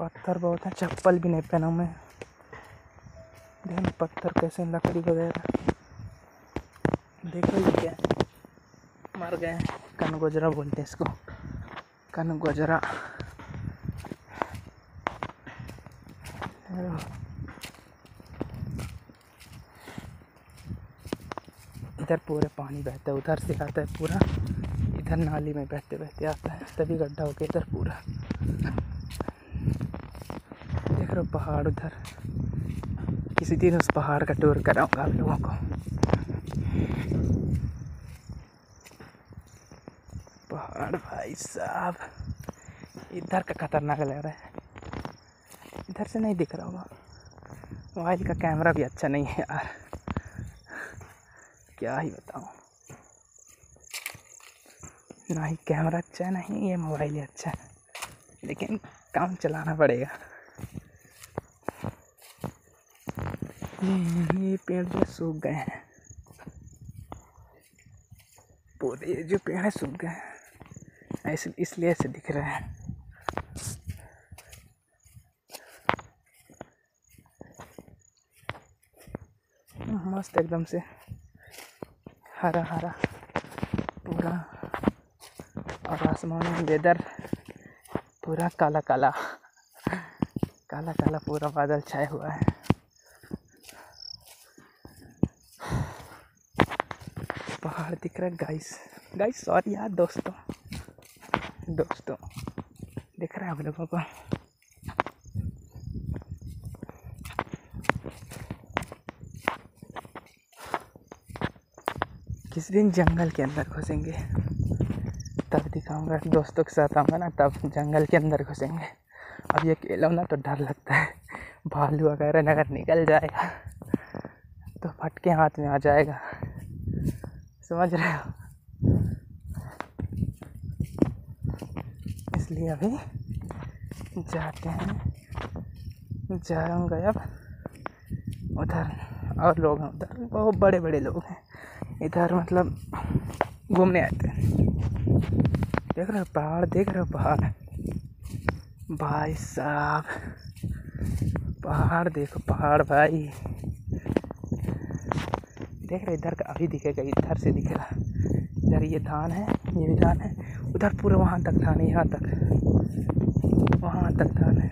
पत्थर बहुत है, चप्पल भी नहीं पहना मैं। देखो पत्थर कैसे लकड़ी वगैरह। देखो ये क्या मर गए कन गोजरा बोलते हैं इसको। कन गोजरा। इधर पूरे पानी बहता है, उधर से आता है पूरा। इधर नाली में बहते बहते आता है, तभी गड्ढा हो गया इधर पूरा। हो पहाड़ उधर किसी दिन उस पहाड़ का टूर कराऊँगा आप लोगों को पहाड़ भाई साहब इधर का खतरनाक लग रहा है इधर से नहीं दिख रहा होगा मोबाइल का कैमरा भी अच्छा नहीं है यार क्या ही बताऊँ ना ही कैमरा अच्छा है ना ही ये मोबाइल ही अच्छा है लेकिन काम चलाना पड़ेगा ये पेड़ जो सूख गए हैं। ये जो पेड़ है सूख गए हैं। ऐसे इसलिए ऐसे दिख रहे हैं। मस्त एकदम से। हरा हरा। पूरा और आसमान में वेदर पूरा काला काला। काला काला पूरा बादल छाया हुआ है। पहाड़ दिख रहा है गाइस गाइस सॉरी यार, दोस्तों. दोस्तों, दिख रहा है आप लोगों को. किस दिन जंगल के अंदर घुसेंगे? तब दिखाऊँगा. दोस्तों के साथ आऊँगा ना, तब जंगल के अंदर घुसेंगे. अब ये अकेला ना तो डर लगता है. भालू वगैरह अगर निकल जाएगा तो फटके हाथ में आ जाएगा. समझ रहे हो। इसलिए अभी जाते हैं। जाऊँगा अब उधर, और लोग हैं उधर। बहुत बड़े बड़े लोग हैं। इधर मतलब घूमने आते हैं। देख रहे हो पहाड़, देख रहे हो पहाड़। भाई साहब, पहाड़ देखो, पहाड़ भाई। देख रहे इधर का अभी दिखेगा, इधर से दिखेगा। इधर ये धान है, ये भी धान है। उधर पूरा वहाँ तक धान है यहाँ तक। वहाँ तक धान है।